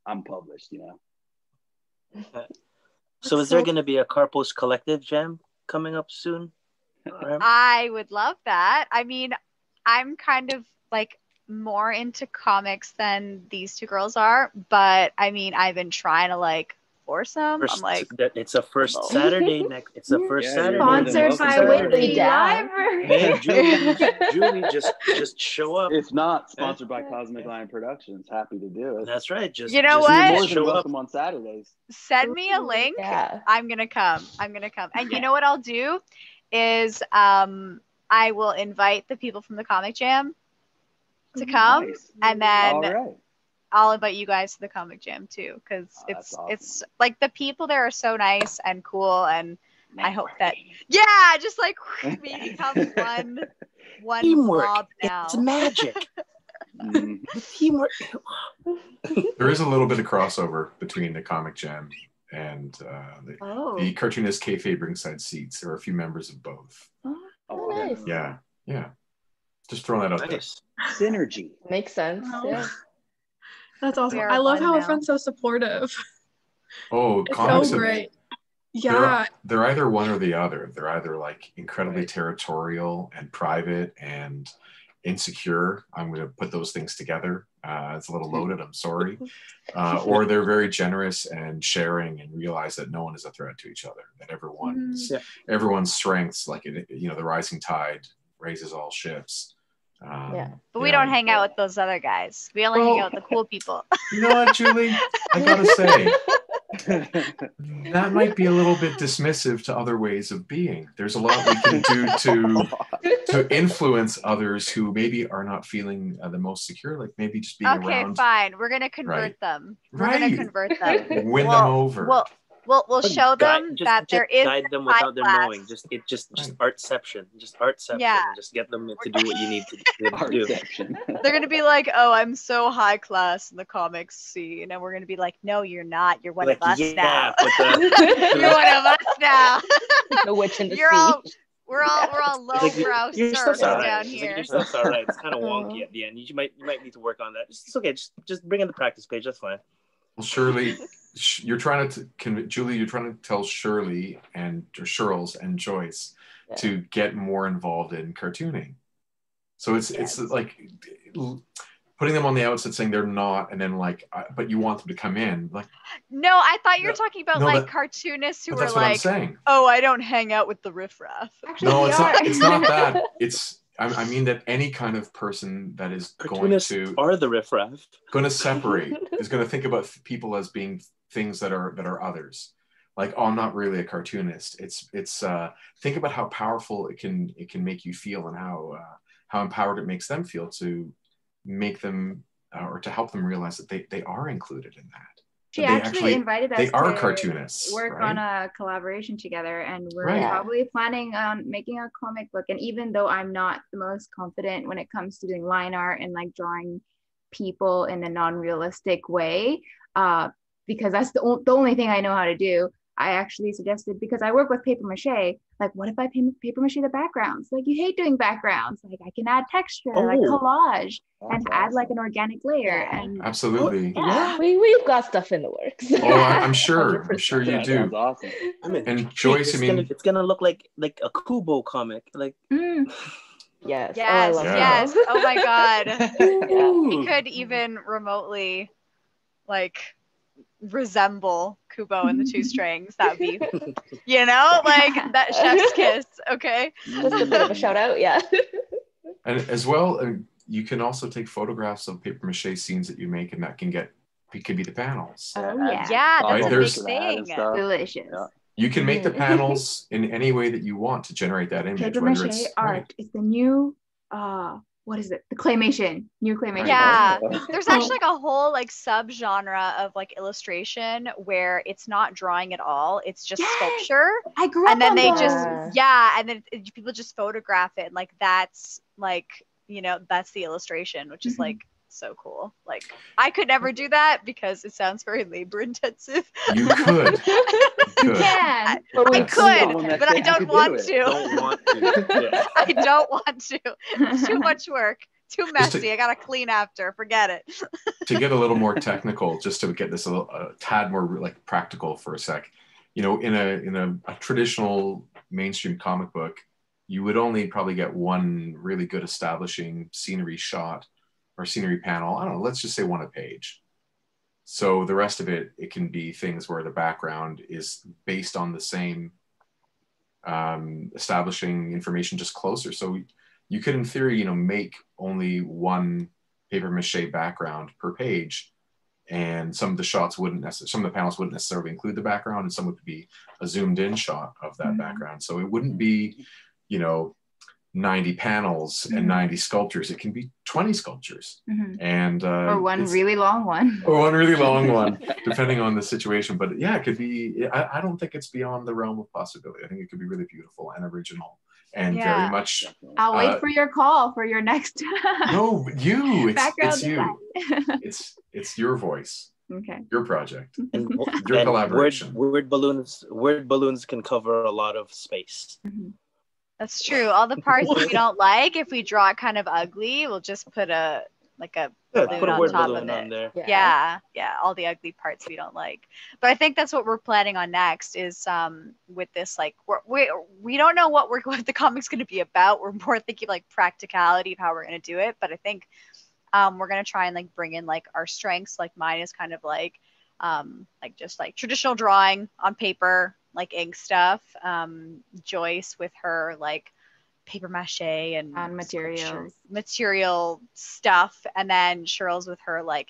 I'm published, you know? so is there going to be a Carpos Collective Jam coming up soon? I would love that. I mean, I'm kind of like more into comics than these two girls are, but I mean, I've been trying to like force them. First, I'm like, it's a first oh. Saturday next. It's a first yeah, Saturday. Sponsored by Whitby Library. Hey, Julie, Julie, just just show up. If not sponsored by Cosmic Lion Productions, happy to do it. That's right. Just you know just what? More than welcome on Saturdays. Send me a link. Yeah. I'm gonna come. I'm gonna come. And you know what I'll do is um I will invite the people from the Comic Jam to come, nice. and then right. I'll invite you guys to the comic jam too, because oh, it's awesome. it's like the people there are so nice and cool, and I hope that yeah, just like we become one one Teamwork. blob now. It's magic. Mm. Teamwork. There is a little bit of crossover between the comic jam and uh, the, Oh. the cartoonist kayfabe ringside seats. There are a few members of both. Oh, nice. Yeah, yeah. Just throwing that out there. Synergy. Makes sense. Wow. Yeah. That's awesome. I love how now. everyone's so supportive. Oh, It's comics. so have- great. They're, Yeah. they're either one or the other. They're either like incredibly territorial and private and insecure. I'm going to put those things together. Uh, it's a little loaded. I'm sorry. Uh, or they're very generous and sharing and realize that no one is a threat to each other. That everyone's Yeah. everyone's strengths, like it, you know, the rising tide raises all ships. Um, Yeah. But we yeah. don't hang out with those other guys. We only hang out with the cool people. You know what, Julie? I gotta say, that might be a little bit dismissive to other ways of being. There's a lot we can do to to influence others who maybe are not feeling uh, the most secure, like maybe just being okay, around, fine. We're gonna convert Right. them. We're gonna Right. convert them. win them over. We'll we'll, we'll show Guide- them just- that just there is guide them high without them class. knowing. Just it just just Right. artception. Just artception. Yeah. Just get them to do what you need to do. Artception. They're gonna be like, "Oh, I'm so high class in the comics scene," and we're gonna be like, "No, you're not. You're one Like, of us yeah, now. the- you're one of us now. the witch in the You're sea. all we're all we're all low like, lowbrow your serfs stuff's all right. down She's like, here." your stuff's all right. It's kind of wonky at the end. You might you might need to work on that. It's, it's okay. Just just bring in the practice page. That's fine. Well, Shirley, sh- you're trying to conv- Julie, you're trying to tell Shirley and or Shirls and Joyce Yeah. to get more involved in cartooning. So it's it's like putting them on the outset saying they're not, and then like, uh, but you want them to come in. Like, No, I thought you were No, talking about no, like that- cartoonists who but were that's what I'm like, saying. "Oh, I don't hang out with the riffraff." Actually, No, it's are. not. It's not that. It's I, I mean that any kind of person that is going to are the riffraff. going to separate is going to think about people as being things that are that are others like oh i'm not really a cartoonist it's it's uh think about how powerful it can it can make you feel and how uh, how empowered it makes them feel to make them uh, or to help them realize that they they are included in that She actually, actually- invited us they are to cartoonists work right? on a collaboration together and we're Right. probably planning on making a comic book and even though i'm not the most confident when it comes to doing line art and like drawing people in a non-realistic way uh, because that's the, o- the only thing i know how to do i actually suggested because i work with paper mache like what if i pa- paper mache the backgrounds like you hate doing backgrounds like i can add texture like Oh. collage and That's add like an organic layer Yeah. and absolutely Yeah, we we've got stuff in the works. oh I, i'm sure i'm sure you That do sounds awesome. I'm in. and joyce it's i gonna, mean it's gonna look like like a Kubo comic. Like Mm, Yes. Yes, Oh, I love Yeah. yes. Oh my god. that. yeah. we could even remotely like resemble Kubo and the two strings. That would be, you know, like that chef's kiss. Okay. Just a bit of a shout out. Yeah. And as well, uh, you can also take photographs of paper mache scenes that you make, and that can get it could be the panels. oh yeah, Yeah, Right, that's a big there's- that thing. delicious Yeah. You can make the Mhm. panels in any way that you want to generate that image. Paper mache it's art right. is the new uh what is it the claymation new claymation Yeah. Oh. There's actually like a whole like subgenre of like illustration where it's not drawing at all. It's just Yes. sculpture. i grew up and then on they those. just Yeah. yeah and then people just photograph it and like that's like you know that's the illustration which is Mhm. Like so cool. Like i could never do that because it sounds very labor intensive. You could. you Good. can But we i could but i don't could do want to. Don't want to. Yeah. i don't want to. It's too much work. Too Just to- messy. I gotta clean after. Forget it. To get a little more technical, just to get this a, little, a tad more like practical for a sec, you know, in a in a, a traditional mainstream comic book, you would only probably get one really good establishing scenery shot or scenery panel. I don't know. Let's just say one a page. So the rest of it, it can be things where the background is based on the same um, establishing information just closer. So you could, in theory, you know, make only one paper mache background per page, and some of the shots wouldn't necessarily, some of the panels wouldn't necessarily include the background, and some would be a zoomed in shot of that Mhm. background. So it wouldn't be, you know, 90 panels and Mhm. 90 sculptures. It can be 20 sculptures Mhm. and uh, or one really long one. or one really long one, depending on the situation. But yeah, it could be. I, I don't think it's beyond the realm of possibility. I think it could be really beautiful and original and Yeah. very much. I'll wait Uh, for your call for your next No, you. It's, background it's you. It's it's your voice, okay. your project. And, Your and collaboration. Word, word balloons. Word balloons can cover a lot of space. That's true. All the parts that we don't like, if we draw it kind of ugly, we'll just put a like a Yeah, Balloon put a on word top balloon of on it. there. yeah. yeah all the ugly parts we don't like but i think that's what we're planning on next is um with this like we're, we we don't know what we're what the comic's going to be about we're more thinking like practicality of how we're going to do it but i think um we're going to try and like bring in like our strengths like mine is kind of like um like just like traditional drawing on paper like ink stuff um joyce with her like paper mache and On materials. material stuff and then Shirls with her like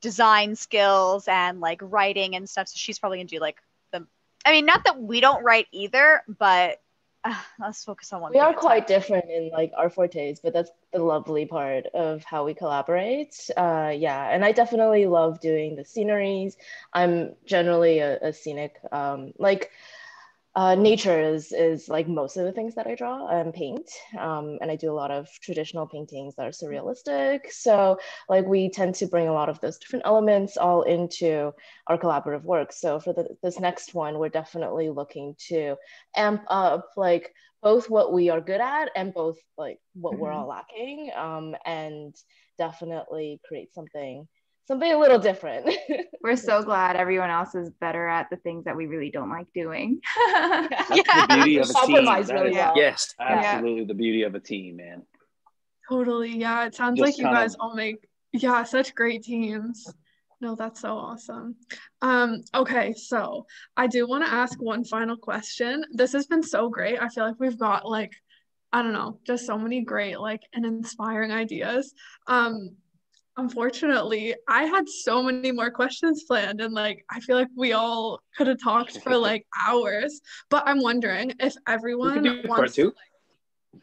design skills and like writing and stuff so she's probably gonna do like the I mean not that we don't write either but uh, let's focus on one We are quite time. different in like our fortes, but that's the lovely part of how we collaborate. Uh, yeah, and I definitely love doing the sceneries. I'm generally a, a scenic, um, like uh, nature is is like most of the things that I draw and paint, um, and I do a lot of traditional paintings that are surrealistic. So like we tend to bring a lot of those different elements all into our collaborative work. So for the, this next one, we're definitely looking to amp up like both what we are good at and both like what we're all lacking, um, and definitely create something something a little different. We're so glad everyone else is better at the things that we really don't like doing. That's the beauty of a team. Compromise really is well. Yes. absolutely the beauty of a team, man. Totally. Yeah. It sounds Just like you kind of- guys all make, yeah, such great teams. No, that's so awesome. Um, okay, so I do want to ask one final question. This has been so great. I feel like we've got like, I don't know, just so many great like and inspiring ideas. Um, unfortunately, I had so many more questions planned, and like I feel like we all could have talked for like hours. But I'm wondering if everyone can do part wants. two.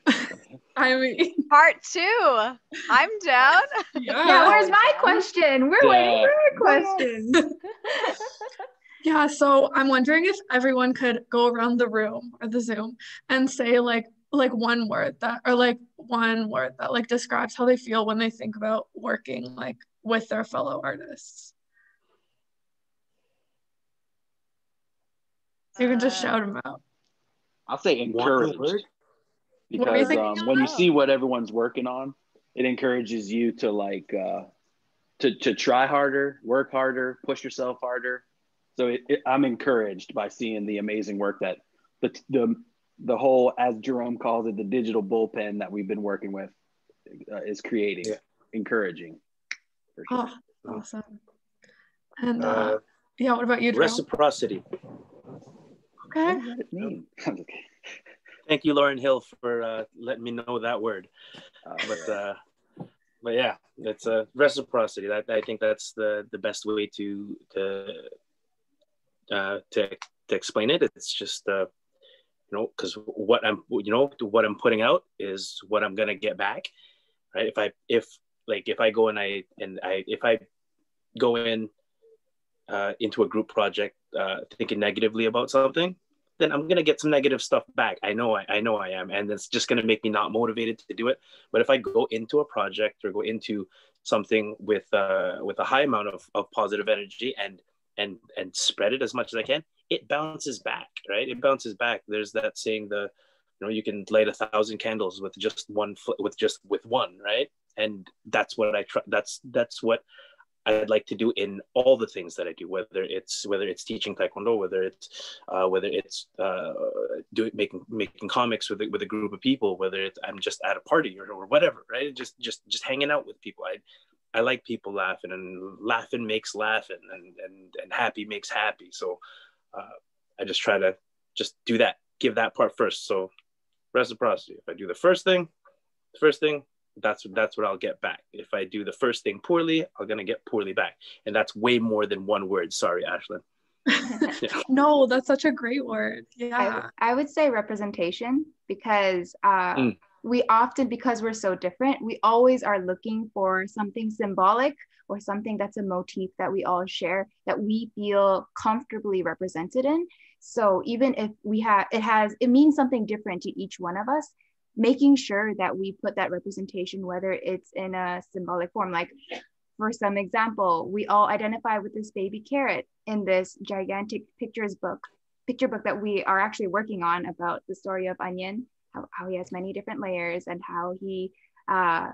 I mean, part two I'm down yeah. yeah, where's my question? We're waiting for our question. Yeah, so I'm wondering if everyone could go around the room or the Zoom and say like like one word that or like one word that like describes how they feel when they think about working like with their fellow artists. You can just shout them out. I'll say One encouraged word? What were you because um, when you see what everyone's working on, it encourages you to like uh, to to try harder, work harder, push yourself harder. So it, it, I'm encouraged by seeing the amazing work that the the the whole, as Jerome calls it, the digital bullpen that we've been working with uh, is creating. Yeah. Encouraging. Sure. Oh, awesome. And uh, Uh, yeah, what about you, Jerome? reciprocity. Okay. What does that mean? Thank you, Lauren Hill, for uh, letting me know that word. Uh, But uh, but yeah, it's a uh, reciprocity. That I think that's the the best way to to uh, to to explain it. It's just uh, you know because what I'm you know what I'm putting out is what I'm gonna get back, right? If I if like if I go and I and I if I go in uh, into a group project uh, thinking negatively about something, then I'm gonna get some negative stuff back. I know I, I know I am, and it's just gonna make me not motivated to do it. But if I go into a project or go into something with uh, with a high amount of, of positive energy and and and spread it as much as I can, it bounces back, right? It bounces back. There's that saying the you know you can light a thousand candles with just one with just with one, right? And that's what I try. That's that's what I'd like to do in all the things that I do, whether it's whether it's teaching taekwondo, whether it's uh, whether it's uh, doing making making comics with a, with a group of people, whether it's I'm just at a party or, or whatever, right? Just just just hanging out with people. I I like people laughing, and laughing makes laughing, and and and happy makes happy. So uh, I just try to just do that, give that part first. So reciprocity. If I do the first thing, the first thing, that's that's what I'll get back. If I do the first thing poorly, I'm gonna get poorly back, and that's way more than one word. Sorry, Ashlyn. no, that's such a great word. Yeah. I, I would say representation because uh, Mm. We often, because we're so different, we always are looking for something symbolic or something that's a motif that we all share that we feel comfortably represented in. So even if we have, it has, it means something different to each one of us, making sure that we put that representation, whether it's in a symbolic form, like for some example, we all identify with this baby carrot in this gigantic pictures book, picture book that we are actually working on about the story of Onion, how, how he has many different layers and how he uh,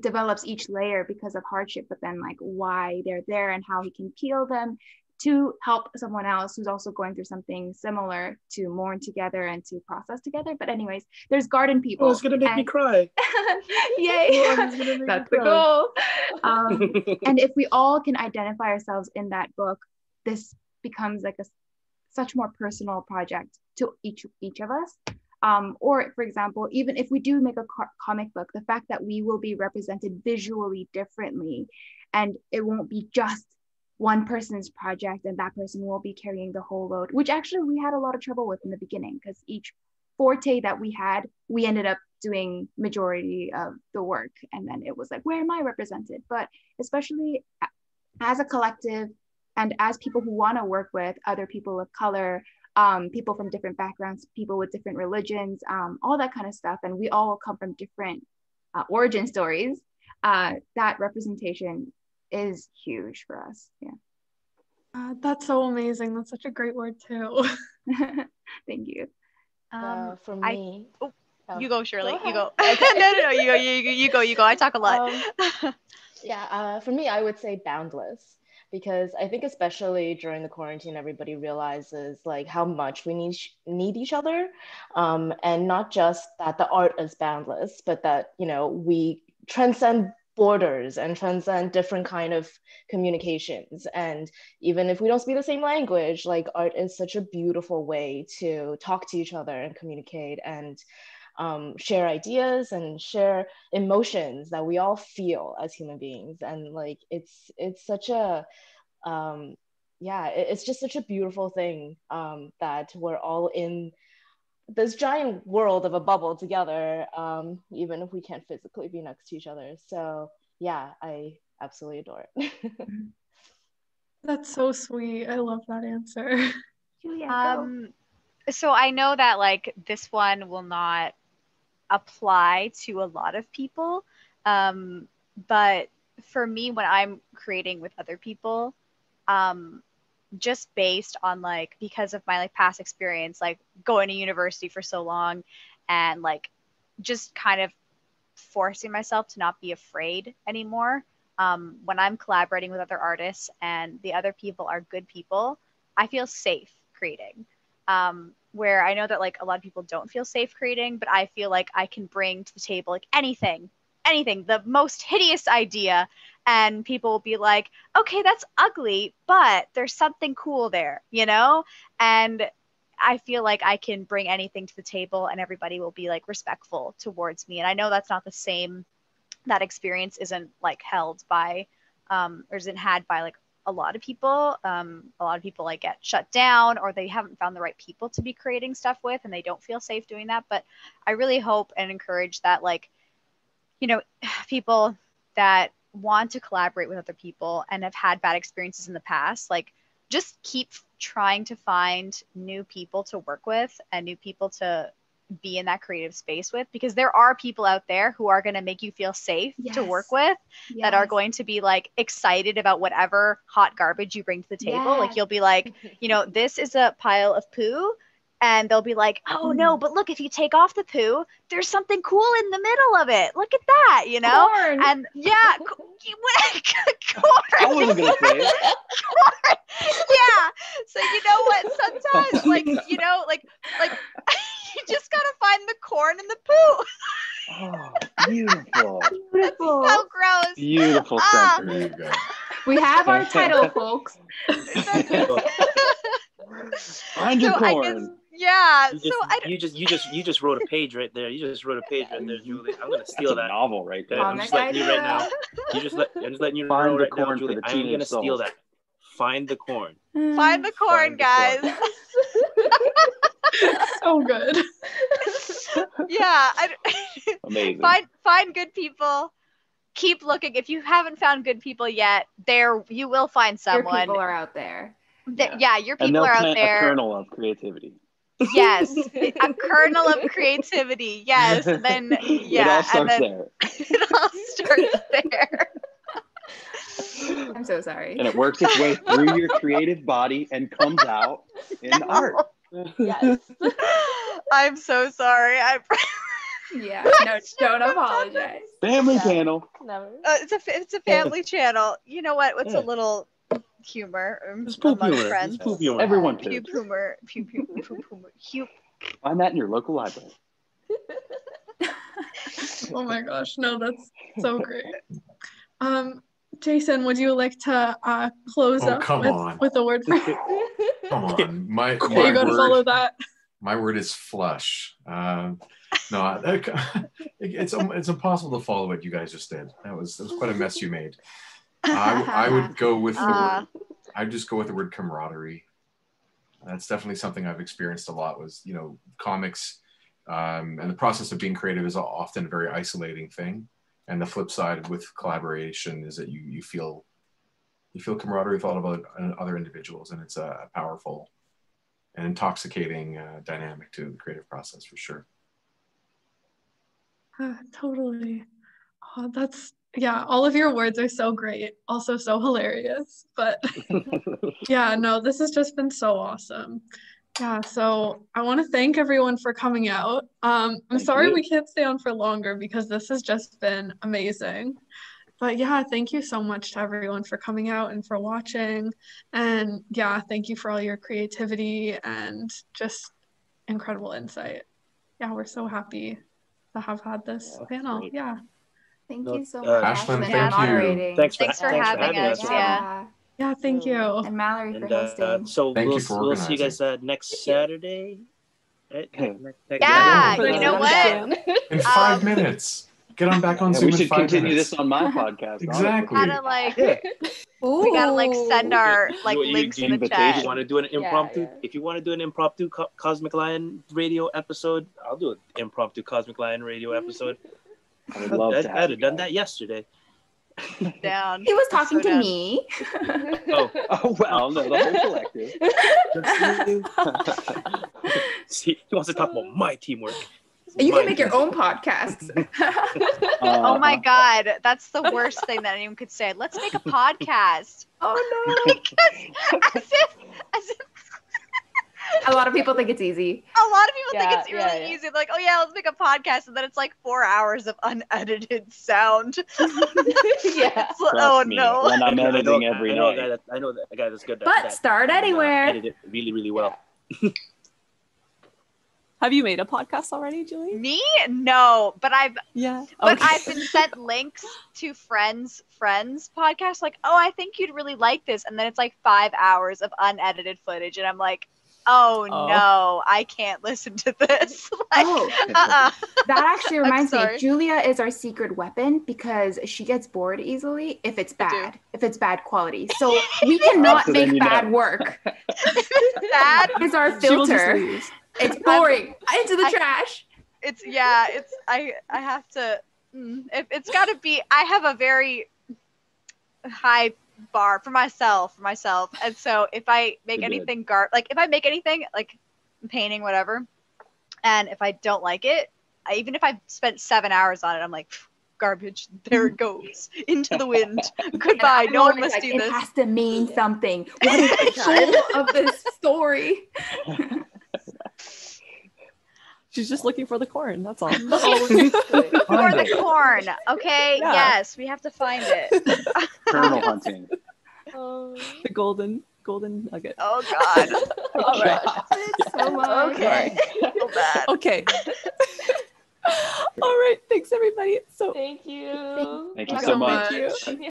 develops each layer because of hardship, but then like why they're there and how he can peel them to help someone else who's also going through something similar to mourn together and to process together. But anyways, there's garden people. Oh, it's gonna make and- me cry. Yay! Oh, it's gonna make me That's the cry. goal. Um, and if we all can identify ourselves in that book, this becomes like a such more personal project to each each of us. Um, or for example, even if we do make a co- comic book, the fact that we will be represented visually differently, and it won't be just one person's project and that person will be carrying the whole load, which actually we had a lot of trouble with in the beginning because each forte that we had, we ended up doing majority of the work. And then it was like, where am I represented? But especially as a collective and as people who want to work with other people of color, um, people from different backgrounds, people with different religions, um, all that kind of stuff. And we all come from different uh, origin stories. Uh, that representation is huge for us. Yeah. Uh, that's so amazing. That's such a great word too. Thank you. Um, uh, for I- me, oh, Oh, you go, Shirley. go you go. Okay. no, no, no. You go. You, you, you go. You go. I talk a lot. Um, yeah, uh, for me, I would say boundless because I think especially during the quarantine, everybody realizes like how much we need need each other, um, and not just that the art is boundless, but that you know we transcend borders and transcend different kind of communications. And even if we don't speak the same language like art is such a beautiful way to talk to each other and communicate. And um, share ideas and share emotions that we all feel as human beings and like it's it's such a um, yeah it- it's just such a beautiful thing um, that we're all in this giant world of a bubble together um, even if we can't physically be next to each other so yeah i absolutely adore it That's so sweet. I love that answer. Julia. Um, so I know that like this one will not apply to a lot of people, um, but for me, when I'm creating with other people, um, just based on like because of my like past experience, like going to university for so long, and like just kind of forcing myself to not be afraid anymore. Um, when I'm collaborating with other artists and the other people are good people, I feel safe creating. Um, where I know that like a lot of people don't feel safe creating, but I feel like I can bring to the table like anything, anything, the most hideous idea, and people will be like, okay, that's ugly, but there's something cool there, you know? And I feel like I can bring anything to the table and everybody will be like respectful towards me. And I know that's not the same, that experience isn't like held by, um, or isn't had by like a lot of people. Um, a lot of people like get shut down or they haven't found the right people to be creating stuff with and they don't feel safe doing that. But I really hope and encourage that, like, you know, people that want to collaborate with other people and have had bad experiences in the past, like, just keep trying to find new people to work with and new people to be in that creative space with because there are people out there who are going to make you feel safe to work Yes. with that are going to be like excited about whatever hot garbage you bring to the table. Like you'll be like, you know, this is a pile of poo. And they'll be like, oh no, Mm. but look, if you take off the poo, there's something cool in the middle of it. Look at that, you know? Corn. And yeah, corn. I wasn't gonna say it. corn. Yeah. So you know what? Sometimes, like, you know, like, like you just gotta find the corn in the poo. Oh, beautiful, Beautiful. So gross. beautiful sentiment. There you go. We have our title, folks. Find your So I corn. Guess, yeah. You So just, I you just you just you just wrote a page right there. You just wrote a page right there, Julie. I'm gonna That's steal a that. novel right there. Okay, I'm just letting you right now. You just let I'm just letting you Find know the right now, corn for Julie. the I am gonna steal that. Find the corn. Mm. find the corn, Find the corn. guys. so good. yeah. I, Amazing. find find good people. Keep looking. If you haven't found good people yet, there you will find someone. Your someone. people are out there. Th- yeah. your and people they'll are out plant a there. kernel of creativity. Yes, a kernel of creativity. Yes, and then yeah, it all and starts then there. it all starts there. I'm so sorry. And it works its way through your creative body and comes out in art. Yes. I'm so sorry. I Yeah, no, don't apologize. Family Yeah. channel. Never. uh, it's a it's a family channel. You know what? What's Yeah. a little humor um, It's poop among humor. friends? It's poop humor. Everyone Puke poops. humor. Puke puke poop humor. Hu- Find that in your local library. Oh my gosh, no, that's so great. Um, Jason, would you like to uh, close Oh, up come with, on. with a word for Come on, my Are my you going to follow word, that? my word is flush. Um, no, I- it's it's impossible to follow what you guys just did. That was that was quite a mess you made. I, I would go with the Ah. word. I'd just go with the word camaraderie. That's definitely something I've experienced a lot. Was you know comics, um, and the process of being creative is often a very isolating thing. And the flip side with collaboration is that you you feel you feel camaraderie with all of other, other individuals, and it's a powerful and intoxicating uh, dynamic to the creative process for sure. Uh, totally. Oh, that's yeah, all of your words are so great, also so hilarious. But yeah, no, this has just been so awesome. Yeah, so I want to thank everyone for coming out. Um, I'm Thank sorry you. we can't stay on for longer because this has just been amazing. But yeah, thank you so much to everyone for coming out and for watching. And yeah, thank you for all your creativity and just incredible insight. Yeah, we're so happy to have had this Yeah, panel. great. Yeah. Thank No, you so uh, much, Ashlyn, Ashlyn, thank for you. Thanks for, Thanks for thanks having us, yeah. Yeah, thank you. And Mallory for And, uh, hosting. so Thank we'll, you for we'll see you guys uh, next Saturday. Right? Okay. Next- next Yeah, you know what? In five Um, minutes, get on back on Yeah, Zoom we in should five continue minutes. this on my podcast. Exactly. Gotta like Yeah. we gotta like send our like you- links you- in the invitation. If chat. you want to do an impromptu, yeah. if you want to do an impromptu Co- Cosmic Lion radio episode, I'll do an impromptu Cosmic Lion radio episode. I would love I, to I'd have have done that yesterday. Down. he was talking So to down. me. Oh, Oh well, no, the whole collective. see, he wants to talk about my teamwork. You My can make your teamwork. own podcast. Oh my Uh-huh. god, that's the worst thing that anyone could say. Let's make a podcast. oh Because as if as if no! A lot of people think it's easy. A lot of people Yeah, think it's really yeah, yeah. easy. They're like, oh yeah, let's make a podcast, and then it's like four hours of unedited sound. yeah. It's Trust oh me, no. When I'm I know, editing every I know a night. guy that I know that a guy that's good. at But that, start can, uh, anywhere. edit it really, really well. Have you made a podcast already, Julie? Me? No, but I've Yeah. but Okay. I've been sent links to friends friends podcasts like, oh, I think you'd really like this, and then it's like five hours of unedited footage, and I'm like, oh, Oh. no, I can't listen to this. like, Oh, uh-uh. that actually reminds me. Julia is our secret weapon because she gets bored easily if it's bad, if it's bad quality. So we cannot So make bad know. work. Bad. It's our She will just filter. It's boring. Into the I- trash. It's yeah. It's I. I have to. mm, It, it's got to be. I have a very high bar for myself. For myself, and so if I make You're anything gar like if I make anything like painting whatever, and if I don't like it, I, even if I've spent seven hours on it, I'm like. Garbage. There it goes into the wind. Goodbye. No one must like, do it this. has to mean something. What is the goal of this story? She's just looking for the corn. That's all. For the corn. Okay. Yeah. Yes, we have to find it. Kernel hunting. Um, the golden golden nugget. Oh God. All right. so much. okay. So bad. Okay. All right. Thanks everybody. So Thank you. Thank you Thank so you. much. Thank you.